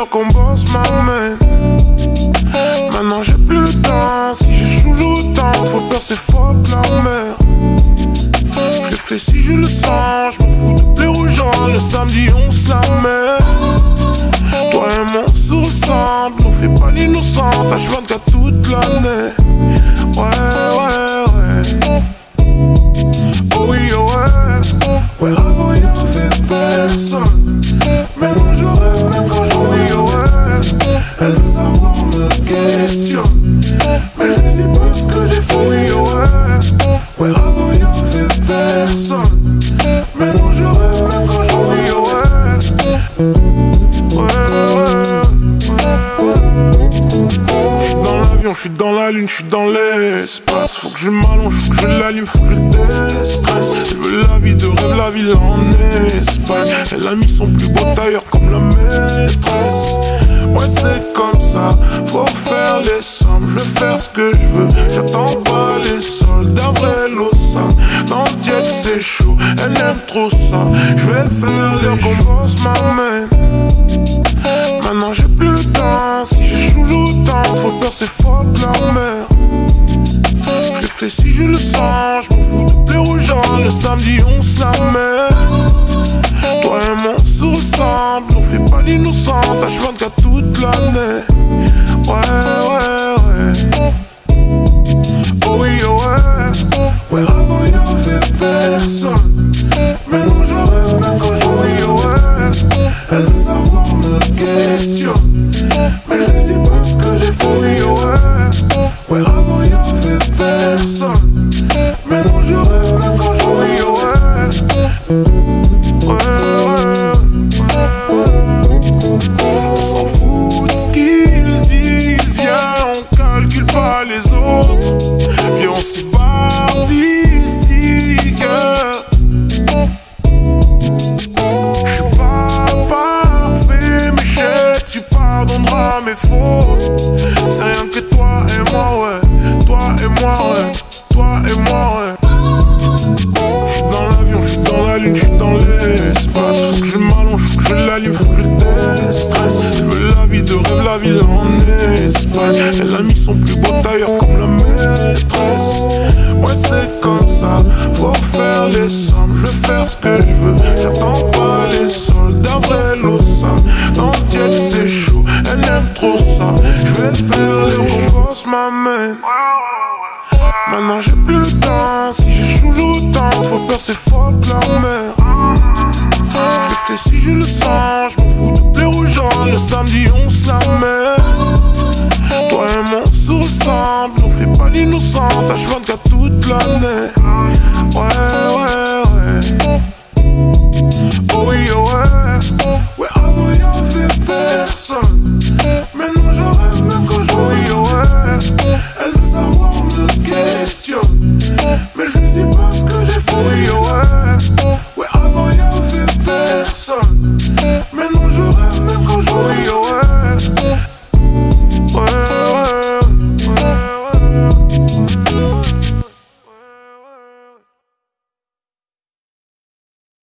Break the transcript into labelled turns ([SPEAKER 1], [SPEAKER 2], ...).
[SPEAKER 1] l'heure qu'on bosse, ma man. Maintenant j'ai plus le temps, si je joue temps, faut peur, c'est fort, la on meurt. Je fais si je le sens, je m'en fous de plaire aux gens, le samedi on se la met. Toi et moi on se ressemble, on fait pas l'innocente, H24 toute l'année. Ouais, ouais. Elle veut savoir, me questionne. Mais je dis pas ce que j'ai oh ouais. Ouais, avant y'avait personne. Maintenant je rêve, même quand oh ouais. Ouais, ouais. J'suis dans l'avion, j'suis dans la lune, j'suis dans l'espace. Faut que je m'allonge, faut que je l'allume, faut que je déstresse. Elle veut la vie de rêve, la ville en Espagne. Elle a mis son plus beau tailleur comme la maîtresse. C'est comme ça, faut faire les sommes. Je vais faire ce que je veux, j'attends pas les soldats, vrai l'ossa. Dans le jet, c'est chaud, elle aime trop ça. Je vais faire les bosse m'amène. Maintenant j'ai plus le temps, si j'échoue autant, faut peur c'est fuck la mer. Je fais si je le sens, je m'en fous de plaire aux gens. Le samedi on se la. Toi et moi on se ressemble, on fait pas l'innocent. H24 toute l'année. Ouais, ouais, ouais. Oh oui, oh ouais. Ouais, avant y'avait personne. Maintenant je rêve, même quand j'en vis, oh ouais. Elle pardonneras mes fautes. C'est rien que toi et moi, ouais. Toi et moi, ouais. Toi et moi, ouais. J'suis dans l'avion, j'suis dans la lune, j'suis dans l'espace. Faut que je m'allonge, faut que je l'allume, faut que je déstresse. Je veux la vie de rêve, la ville en Espagne. Elle a mis son plus beau tailleur comme la maîtresse. Ouais, c'est comme ça, faut faire les sommes. Je vais faire ce que je Je vais faire les bons boss m'amène. Maintenant j'ai plus le temps, si j'échoue autant, faut peur c'est fuck la mer. Je fais si je le sens, je m'en fous de plaire aux gens. Le samedi on se la met. Toi et moi on se ressemble, on fait pas l'innocent. H24 toute l'année. Ouais.